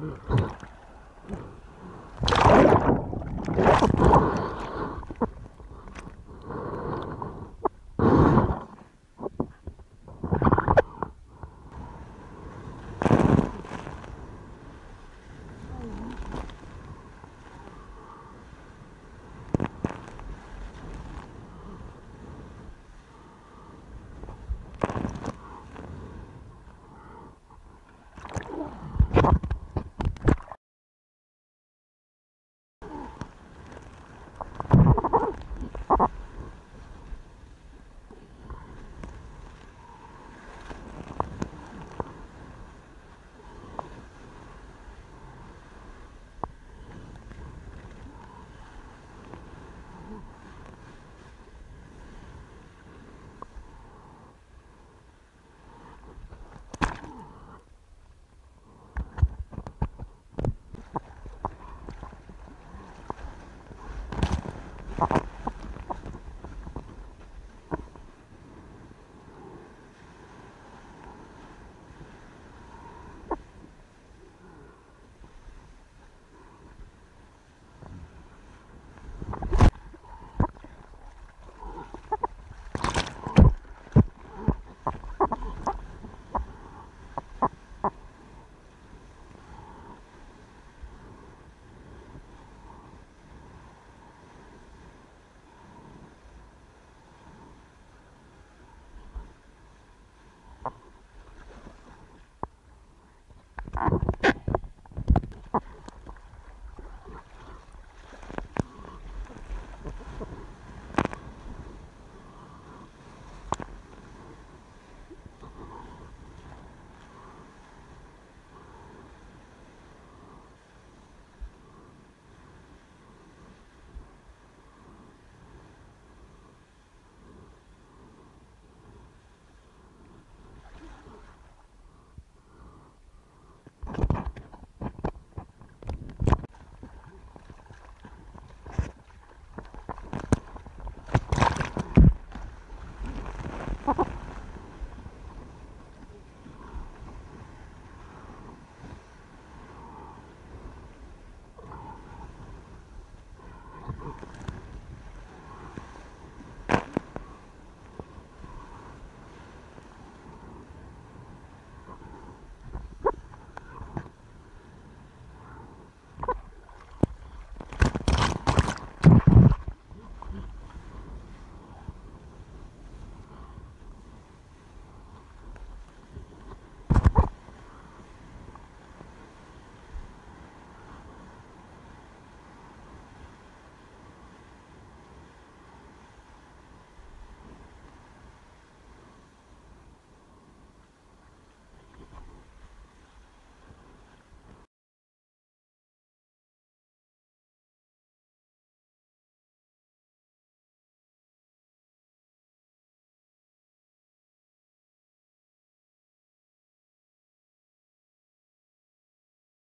Uh-oh.